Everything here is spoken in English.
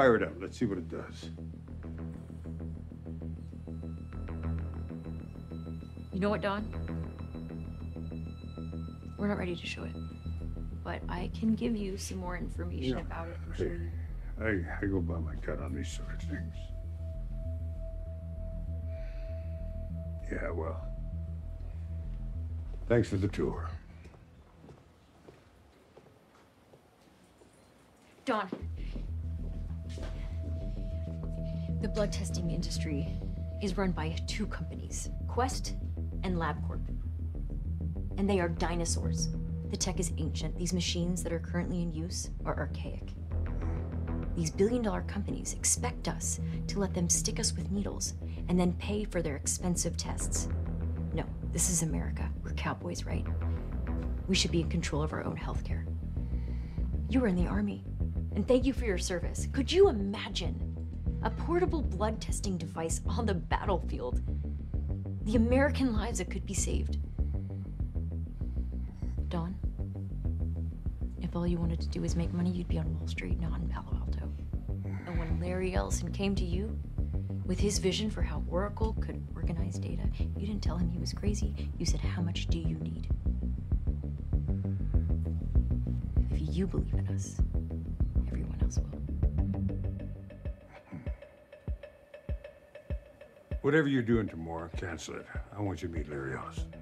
fire it up. Let's see what it does. You know what, Don? We're not ready to show it. But I can give you some more information Yeah. about it Hey, you. I, I go by my gut on these sort of things. Yeah, well. Thanks for the tour. Don. The blood testing industry is run by two companies, Quest and LabCorp. And they are dinosaurs. The tech is ancient. These machines that are currently in use are archaic. These billion dollar companies expect us to let them stick us with needles and then pay for their expensive tests. No, this is America. We're cowboys, right? We should be in control of our own healthcare. You were in the army, and thank you for your service. Could you imagine a portable blood testing device on the battlefield? The American lives that could be saved. Don, if all you wanted to do was make money, you'd be on Wall Street, not in Palo Alto. And when Larry Ellison came to you with his vision for how Oracle could organize data, you didn't tell him he was crazy. You said, How much do you need? If you believe in us, everyone else will. Whatever you're doing tomorrow, cancel it. I want you to meet Larry Ellison.